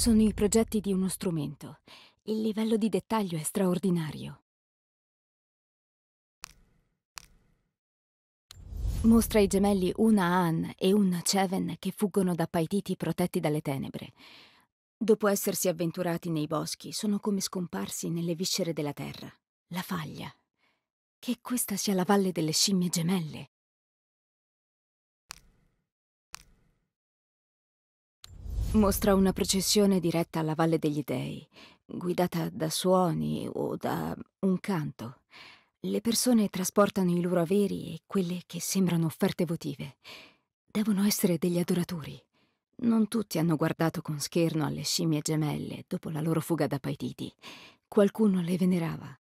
Sono i progetti di uno strumento. Il livello di dettaglio è straordinario. Mostra i gemelli una An e un Cheven che fuggono da Paititi protetti dalle tenebre. Dopo essersi avventurati nei boschi, sono come scomparsi nelle viscere della terra. La faglia. Che questa sia la valle delle scimmie gemelle. Mostra una processione diretta alla Valle degli Dei, guidata da suoni o da un canto. Le persone trasportano i loro averi e quelle che sembrano offerte votive. Devono essere degli adoratori. Non tutti hanno guardato con scherno alle scimmie gemelle dopo la loro fuga da Paititi. Qualcuno le venerava.